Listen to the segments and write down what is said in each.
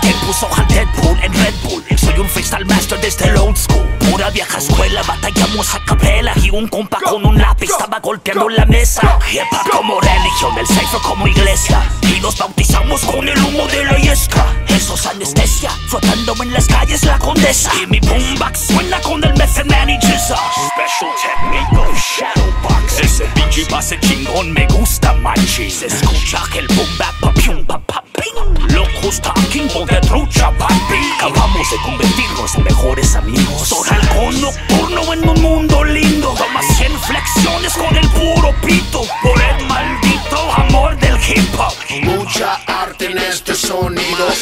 ¿Quién puso al Deadpool en Red Bull? Soy un freestyle master desde el old school. Pura vieja escuela, batallamos a capela. Y un compa con un lápiz estaba golpeando la mesa. Hip hop como religión, el cipher como iglesia. Y nos bautizamos con el humo de la yesca. Eso es anestesia, flotando en las calles la condesa. Y mi boombox suena con el method man y Jizza Special technique of shadowbox Ese pinche pase chingón me gusta machi Se escucha el boom bap pa pium pa pa ping Locos talking de trucha papi. Acabamos de convertirnos en mejores amigos. Soy algo nocturno en un mundo lindo. Toma 100 flexiones con el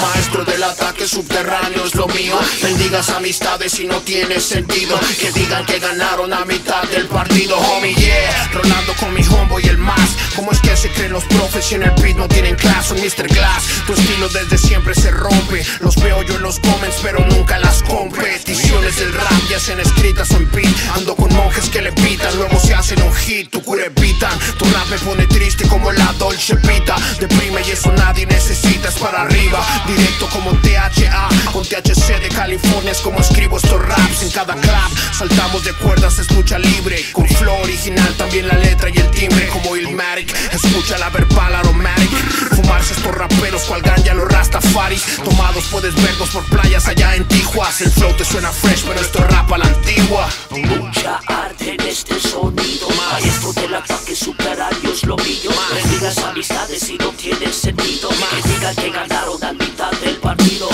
Maestro del ataque subterráneo es lo mío. Bendigas amistades y no tiene sentido. Que digan que ganaron a mitad del partido Homie, yeah. Rolando con mi homeboy el más. ¿Cómo es que se creen los profes si en el beat no tienen clase? Soy Mr. Glass. Tu estilo desde siempre se rompe. Los veo yo en los comments pero nunca las competiciones del rap Ya sean escritas o en beat. Ando con monjes que le pitan Luego se hacen un hit, tu cura evitan Tu rap me pone triste como la Dolce Vita. Deprime y eso nadie necesita, es para arriba Directo como THA, con THC de California Es como escribo estos raps en cada clap. Saltamos de cuerdas, es lucha libre Con flow original, también la letra y el timbre Como Ilmatic, escucha la verbal aromatic Fumarse estos raperos cual ganja los rastafaris Tomados puedes verlos por playas allá en Tijuas. El flow te suena fresh, pero esto es rap a la antigua. Mucha arte en este sonido Maestro del ataque superario es lo mío. Bendigas amistades y no tiene sentido. Que digan que ganaron a mitad del partido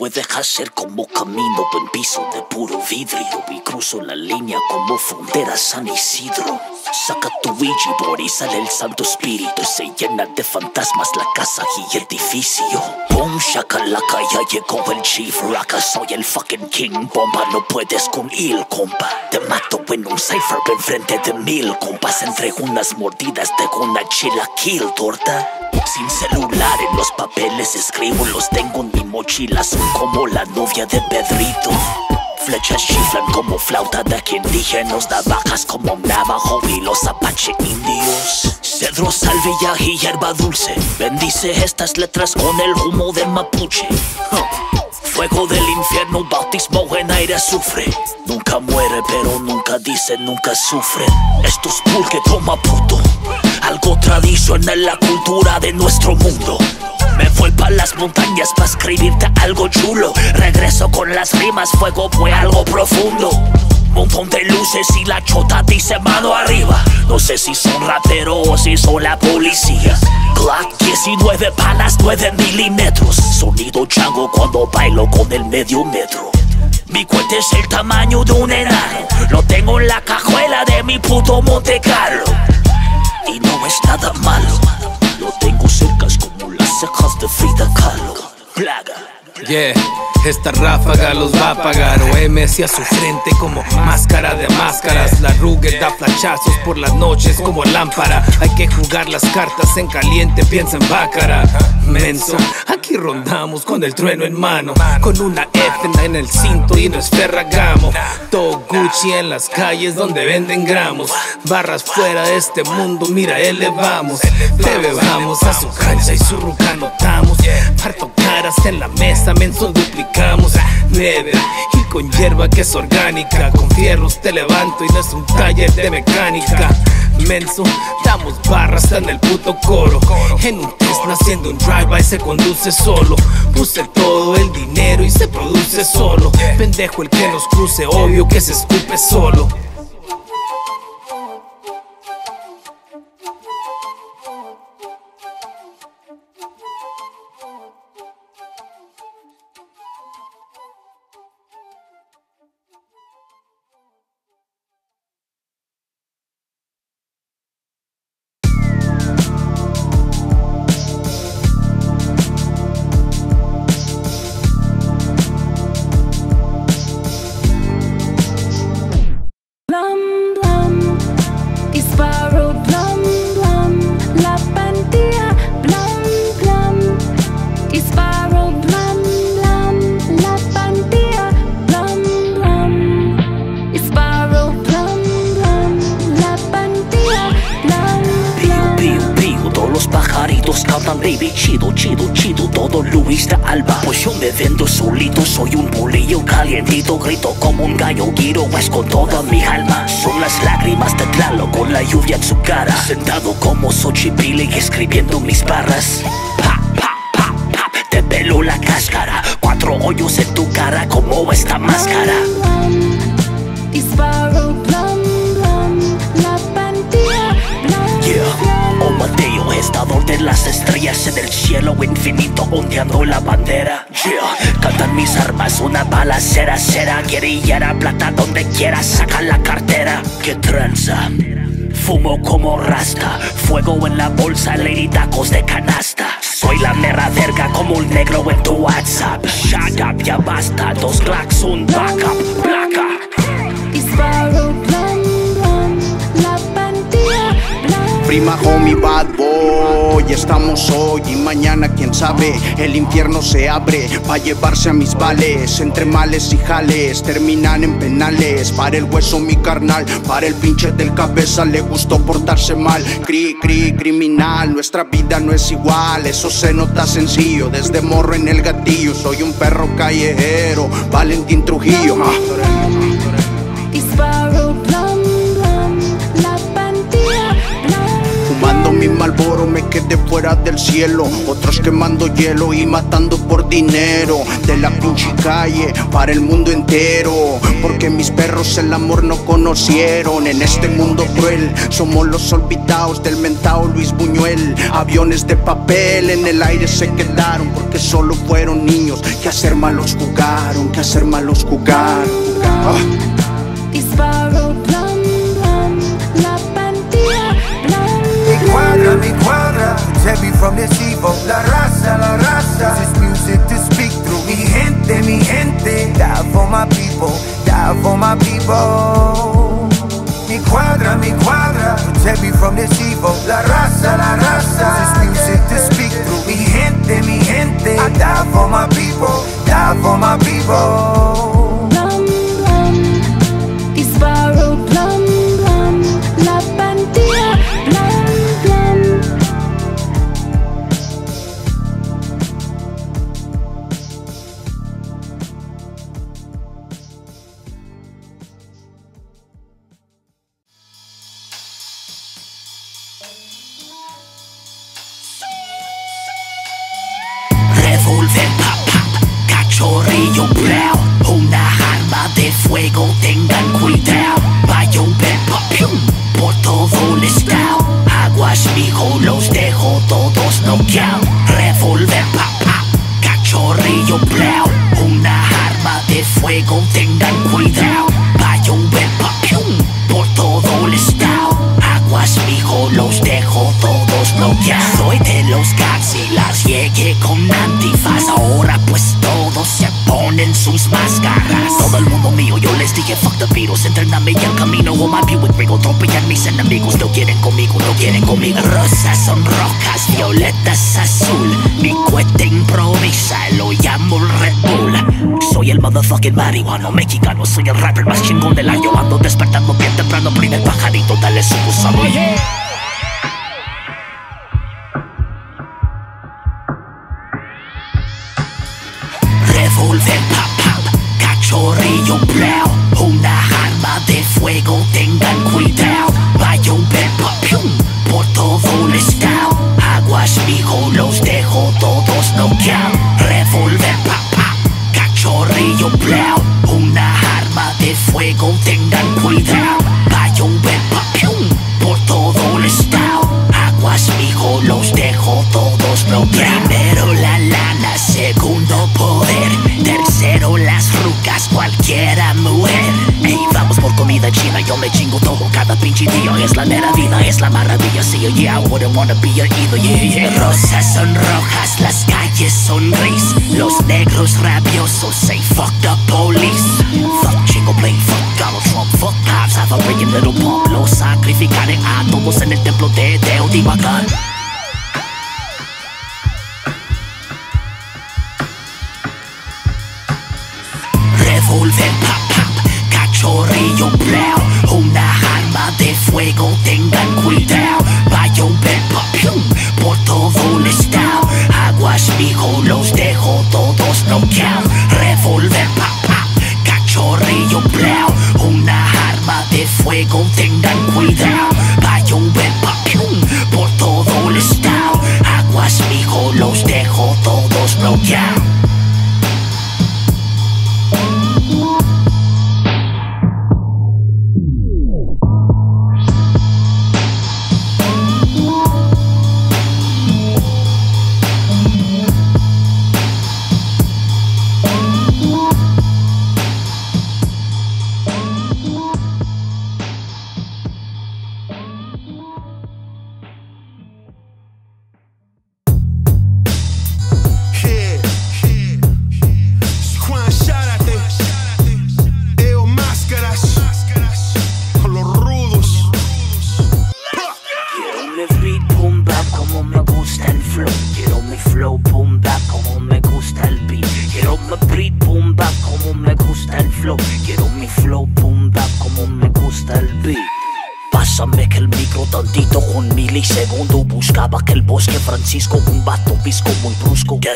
Puede ser como camino en piso de puro vidrio Y cruzo la línea como frontera San Isidro Saca tu Ouija board y sale el Santo Espíritu. Se llena de fantasmas la casa y edificio. Boom, shakalaka, ya llegó el Chief Raka. Soy el fucking King Bomba, no puedes con il, compa. Te mato en un cipher enfrente de mil compas. Entre unas mordidas de una chila kill, torta. Sin celular en los papeles escribo, los tengo en mi mochila, son como la novia de Pedrito. Flechas chiflan como flauta de que indígenas, navajas como navajo y los apache indios. Cedro, salvia y hierba dulce, bendice estas letras con el humo de mapuche. Fuego del infierno, bautismo en aire azufre. Nunca muere, pero nunca dice, nunca sufre. Esto es pulque, toma puto. Algo tradicional en la cultura de nuestro mundo. Me voy pa' las montañas pa' escribirte algo chulo. Regreso con las rimas, fuego fue algo profundo. Montón de luces y la chota dice mano arriba. No sé si son rateros o si son la policía. Glock 19 palas 9 milímetros. Sonido chango cuando bailo con el medio metro. Mi cuenta es el tamaño de un enano. Lo tengo en la cajuela de mi puto Monte Carlo. Y no es nada malo. Lo tengo cerca como las cejas de Frida Kahlo. Plaga. Yeah, esta ráfaga los va a pagar. OM hacia su frente como máscara de máscaras. La Ruger da flachazos por las noches como lámpara. Hay que jugar las cartas en caliente, piensa en bácara. Menso, aquí rondamos con el trueno en mano. Con una F en el cinto y no es ferragamo. Todo Gucci en las calles donde venden gramos. Barras fuera de este mundo, mira elevamos. Te bebamos a su cancha y su ruca notamos Parto en la mesa, menso duplicamos Never, y con hierba que es orgánica Con fierros te levanto y no es un taller de mecánica. Menso, damos barras en el puto coro. En un Tesla haciendo un drive-by se conduce solo. Puse todo el dinero y se produce solo. Pendejo el que nos cruce, obvio que se escupe solo cara Sentado como Xochipilli Escribiendo mis barras Pa, pa, pa, pa Te pelo la cáscara Cuatro hoyos en tu cara Como esta máscara Yeah, oh Mateo, gestador de las estrellas en el cielo infinito ondeando la bandera. Yeah, cantan mis armas, una balacera, cera, guerrillera, plata donde quiera, saca la cartera. Que tranza. Fumo como rasta, fuego en la bolsa, lady tacos de canasta. Soy la mera verga como un negro en tu WhatsApp. Shut up, ya basta, dos clacks, un backup, placa. Disparo plum, plum, la pantilla Prima homie bad boy, estamos hoy y mañana quién sabe, el infierno se abre pa' llevarse a mis vales, entre males y jales, terminan en penales, para el hueso mi carnal, para el pinche del cabeza le gustó portarse mal, cri cri criminal, nuestra vida no es igual, eso se nota sencillo, desde morro en el gatillo, soy un perro callejero, Valentín Trujillo. ah. Mi malboro me quedé fuera del cielo. Otros quemando hielo y matando por dinero. De la pinche calle para el mundo entero. Porque mis perros el amor no conocieron. En este mundo cruel somos los olvidados del mentao Luis Buñuel. Aviones de papel en el aire se quedaron Porque solo fueron niños. Que a ser malos jugaron Que a ser malos jugaron Ah. From this evil. La raza, la raza, this music to speak through. Mi gente, mi gente, die for my people, die for my people. Mi cuadra, mi cuadra, protect me from this evil. La raza, la raza, this music to speak through. Mi gente, mi gente, I die for my people, Revolver, pap, pap, cachorrillo, brow Una arma de fuego, tengan cuidado. Va a llover, pap, pium, por todo el estado. Aguas, mijo, los dejo todos noqueados Soy de los las llegué con antifaz. Ahora pues ponen sus máscaras Todo el mundo mío, yo les dije fuck the virus Entrename y el camino. O my Buick Rigo Atropellan mis enemigos, no quieren conmigo, no quieren conmigo. Rosas son rojas, violetas azul. Mi cohete improvisa, lo llamo Red Bull. Soy el motherfucking marihuano mexicano Soy el rapper más chingón del año. Ando despertando bien temprano, primer pajarito, dale su gusano Revolver, blow Una arma de fuego, tengan cuidado. Va a llover, por todo el estado. Aguas, mijo, los dejo todos noqueados. Revolver, pap, pap, cachorrillo, blow chingo todo cada pinche día Es la mera vida, es la maravilla, sí, yeah, I wouldn't wanna be your either, yeah, yeah Rosas son rojas, las calles son gris Los negros rabiosos say fuck the police. Fuck chingo play, fuck Donald Trump, fuck cops Have a breaking little pump, los sacrificaré a todos en el templo de Teotihuacán Revolver, pap, pap, cachorrillo, Una de fuego, tengan cuidado. Va a llover, por todo el estado. Aguas, mijo, los dejo todos knockout Revolver, pa, pa, cachorrillo, blau Una arma de fuego, tengan cuidado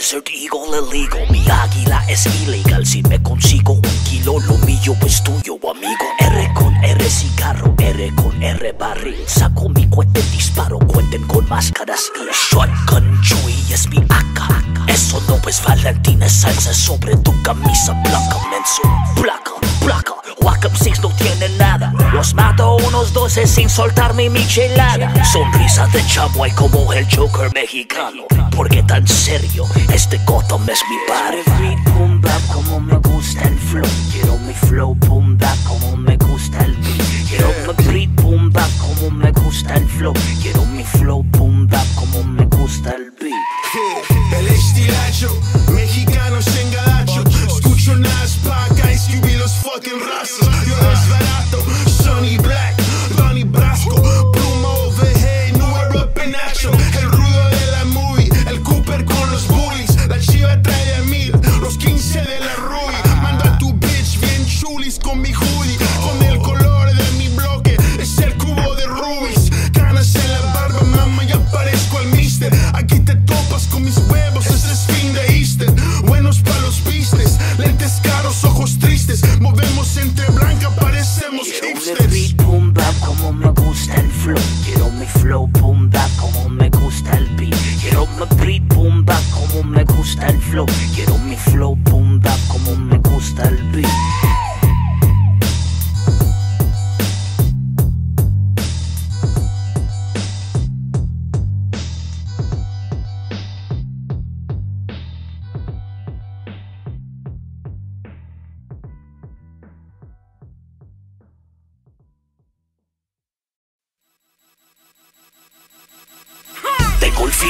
Desert Eagle illegal. Mi águila es ilegal. Si me consigo un kilo Lo mío es tuyo amigo. R con R cigarro. R con R barril. Saco mi cohete disparo. Cuenten con máscaras y Shotgun Chewy es mi AK. Eso no es Valentina Salsa sobre tu camisa blanca menso. Placa, placa. Wacom 6 no tiene nada Los mato unos 12 sin soltar mi michelada. Sonrisa de chamoy como el Joker mexicano. Porque tan serio, este Gotham es mi padre. Boom bap como me gusta el flow. Quiero mi flow boom bap como me gusta el beat. Quiero mi beat boom bap como me gusta el flow. Quiero mi flow boom bap como me gusta el beat. El estilacho,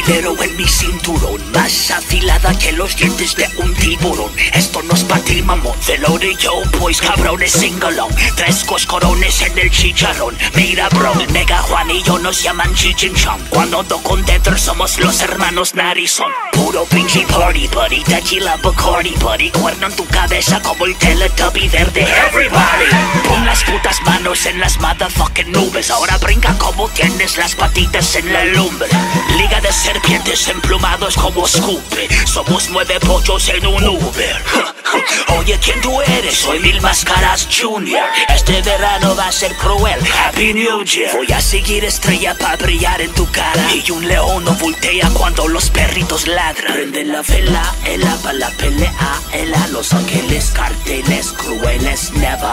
Filero en mi cinturón. Más afilada que los dientes de un tiburón. Esto no es pa' ti, mamón. De lo de yo, boys, cabrones, singalón Tres coscorones en el chicharrón. Mira, bro, el Mega Juan y yo nos llaman Chichinchón Cuando ando con Tether somos los hermanos Narizón. Puro pinche party, buddy Tequila, Bacardi, buddy Cuerno en tu cabeza como el Teletubby verde. Everybody Pon las manos en las motherfucking nubes. Ahora brinca como tienes las patitas en la lumbre. Liga de serpientes emplumados como Scooby Somos nueve pollos en un Uber. Oye, ¿quién tú eres? Soy Mil Máscaras Junior. Este verano va a ser cruel. Happy New Year. Voy a seguir estrella para brillar en tu cara. Y un león no voltea cuando los perritos ladran. Prende la vela, ela va la pelea Ela Los Ángeles, carteles crueles, never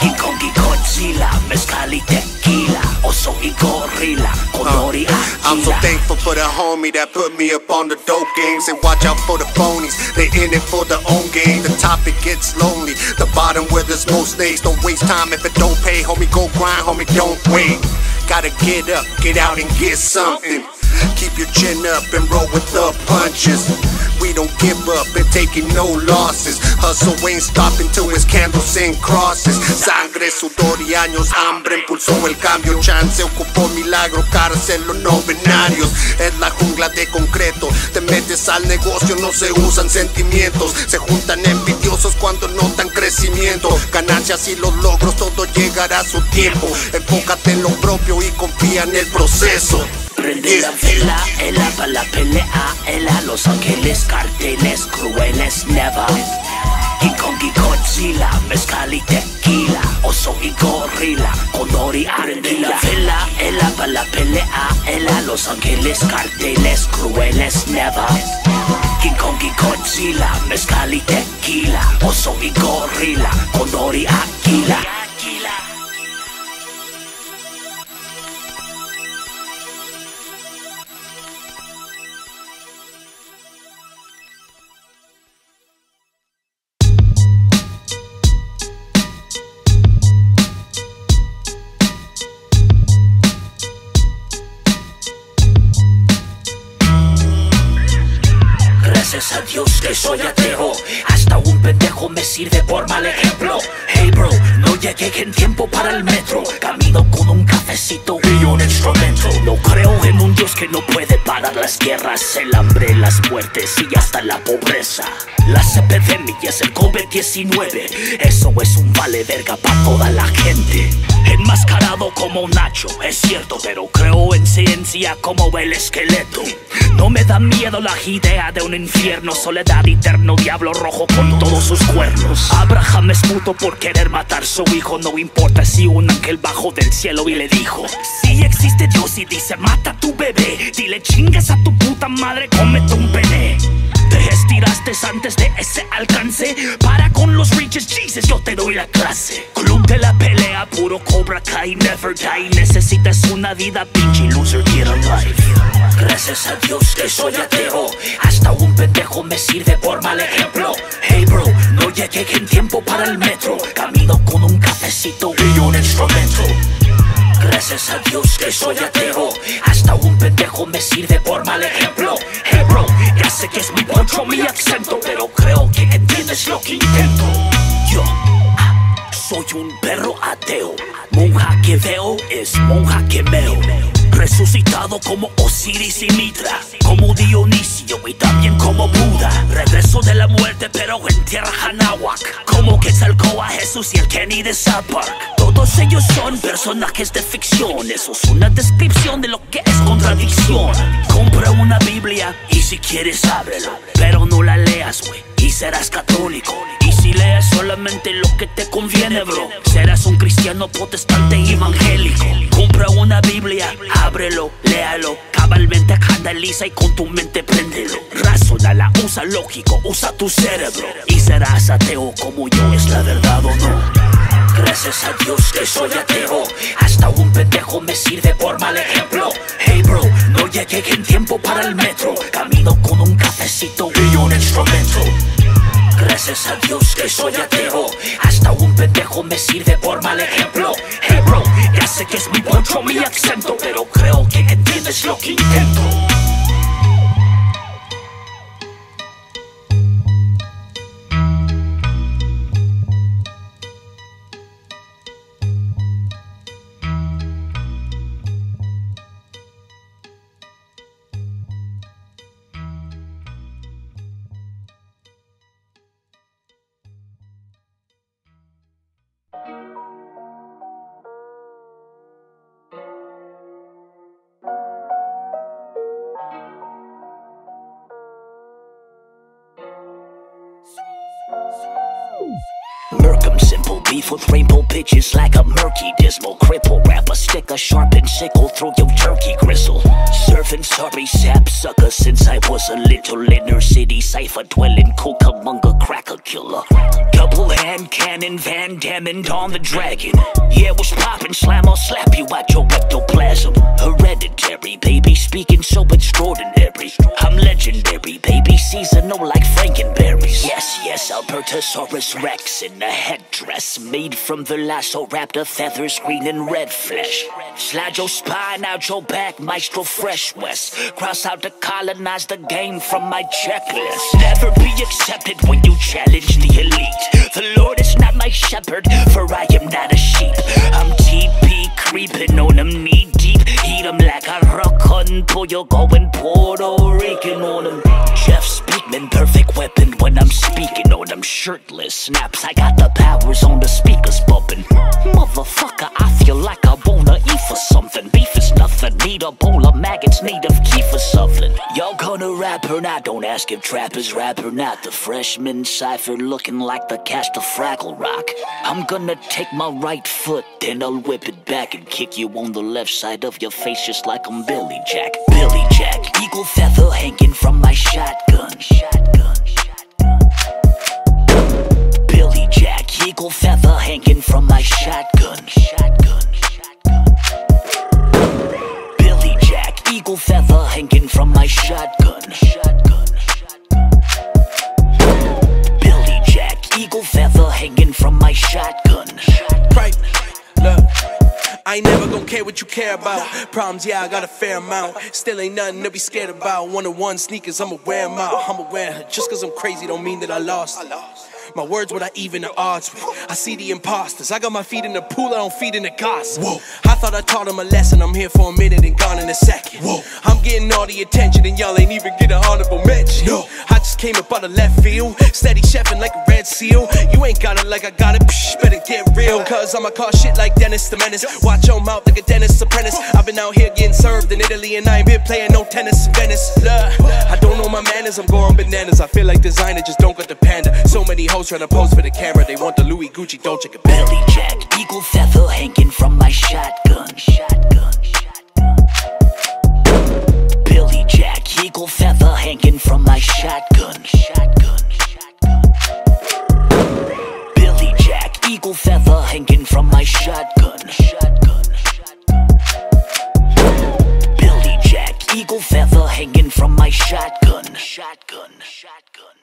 King Kong y Godzilla, mezcal y tequila Oso y gorila, color y uh, I'm so thankful for the homie that put me up on the dope games and watch out for the phonies. They in it for their own game. The topic gets lonely. The bottom where there's most snakes. Don't waste time if it don't pay. Homie, go grind. Homie, don't wait. Gotta get up, get out and get something. Keep your chin up and roll with the punches. We don't give up and taking no losses. Hustle ain't stopping till it's candles and crosses. Sangre, sudor y años, hambre impulsó el cambio. Chance ocupó milagro, cárcel los novenarios. Es la jungla de concreto. Te metes al negocio, no se usan sentimientos. Se juntan envidiosos cuando no tan crecidos. crecimiento. Ganancias y los logros, todo llegará a su tiempo. Enfócate en lo propio y confía en el proceso. Prende la vela, ela va la pelea, ela Los Ángeles, carteles crueles, never. King Kong y Godzilla, mezcal y tequila, oso y gorila, condor y Prende la vela, ela va la pelea, ela Los Ángeles, carteles crueles, never. King Kong y Godzilla, mezcal y tequila, oso y gorila, condor y águila. Gracias a Dios que soy ateo. Hasta un pendejo me sirve por mal ejemplo. Hey bro, no llegué en tiempo para el metro. Camino con un cafecito y un instrumento. No creo en un Dios que no puede parar las guerras El hambre, las muertes y hasta la pobreza. Las epidemias, el COVID-19 Eso es un vale verga para toda la gente. Enmascarado como Nacho, es cierto Pero creo en ciencia como el esqueleto. No me da miedo la idea de un infierno Soledad eterno, diablo rojo con todos sus cuernos. Abraham es puto por querer matar su hijo No importa si un ángel bajó del cielo y le dijo Si existe Dios y dice mata a tu bebé Dile chingas a tu puta madre, cómete un pene te estiraste antes de ese alcance Para con los riches, Jesus, yo te doy la clase. Club de la pelea, puro Cobra Kai, never die Necesitas una vida, pinche loser, get a life Gracias a Dios que soy ateo. Hasta un pendejo me sirve por mal ejemplo. Hey bro, no llegué en tiempo para el metro. Camino con un cafecito y un instrumento. Gracias a Dios que soy ateo. Hasta un pendejo me sirve por mal ejemplo. Hey bro, ya sé que es mi poncho, mi acento Pero creo que entiendes lo que intento. Yo ah, soy un perro ateo. Monja que veo es monja que meo Resucitado como Osiris y Mitra Como Dionisio y también como Buda. Regreso de la muerte pero en tierra Hanahuac Como Quetzalcoatl, Jesús y el Kenny de South Park Todos ellos son personajes de ficción. Eso es una descripción de lo que es contradicción. Compra una Biblia y si quieres ábrelo Pero no la leas, güey, y serás católico si lees solamente lo que te conviene, bro. Serás un cristiano protestante evangélico. Compra una Biblia, ábrelo, léalo. Cabalmente canaliza y con tu mente préndelo. Razónala, usa lógico, usa tu cerebro. Y serás ateo como yo, es la verdad o no Gracias a Dios que soy ateo. Hasta un pendejo me sirve por mal ejemplo. Hey bro, no llegué en tiempo para el metro. Camino con un cafecito y un instrumento Gracias a Dios que soy ateo. Hasta un pendejo me sirve por mal ejemplo. Hey bro, ya sé que es mi poncho, mi acento Pero creo que entiendes lo que intento beef with rainbow bitches like a murky dismal cripple. Wrap a stick, a sharpened sickle through your turkey gristle. Surfing sorry sap sucker since I was a little inner city cipher dwelling Cucamonga cracker killer. Double hand cannon Van Damme on the dragon. Yeah, was poppin' slam, I'll slap you out your ectoplasm. Hereditary, baby, speaking so extraordinary. I'm legendary, baby, seasonal like Frankenberries. Yes, yes, Albertosaurus Rex in a headdress made from the Velociraptor feathers, green and red flesh. Slide your spine out your back, Maestro Fresh West. Cross out to colonize the game from my checklist. Never be accepted when you challenge the elite. The Lord is not my shepherd, for I am not a sheep. I'm TP creeping on them knee. Heat 'em like a rock on pollo going Puerto Rican on 'em. Jeff Speakman, perfect weapon when I'm speaking on them shirtless. Snaps, I got the powers on the speakers bumping. Motherfucker, I feel like I wanna eat for something. Beef is nothing, need a bowl of maggots, need a key for Sutherland. Y'all gonna rap or not? Don't ask if trap is rap or not. The freshman cipher looking like the cast of Fraggle Rock. I'm gonna take my right foot, then I'll whip it back and kick you on the left side of your face just like I'm Billy Jack. Billy Jack, eagle feather hanging from my shotgun. Shotgun. Billy Jack, eagle feather hanging from my shotgun. Shotgun. Billy Jack, eagle feather hanging from my shotgun. Shotgun. Billy Jack, eagle feather hanging from my shotgun. Look. I ain't never gonna care what you care about. Problems, yeah, I got a fair amount. Still ain't nothing to be scared about. One on one sneakers, I'ma wear them out. I'ma wear 'em. Just cause I'm crazy don't mean that I lost. My words what I even the odds with. I see the imposters. I got my feet in the pool, I don't feed in the gossip. Whoa. I thought I taught them a lesson. I'm here for a minute and gone in a second. Whoa. I'm getting all the attention and y'all ain't even get an honorable mention. No. I just came up out of left field, steady chefing like a red seal. You ain't got it like I got it, psh, better get real. Cause I'ma call shit like Dennis the Menace. Watch your mouth like a dentist apprentice. I've been out here getting served in Italy and I ain't been playing no tennis in Venice. Look, I don't know my manners, I'm going bananas. I feel like designer, just don't got the panda. So many hoes trying to pose for the camera, they want the Louis Gucci Dolce Gabbana. Billy Jack, eagle feather hanging from my shotgun. Shotgun. Billy Jack, eagle feather hanging from my shotgun. Shotgun. Eagle feather hanging from my shotgun. Shotgun. Billy Jack, eagle feather hanging from my shotgun. Shotgun. Shotgun.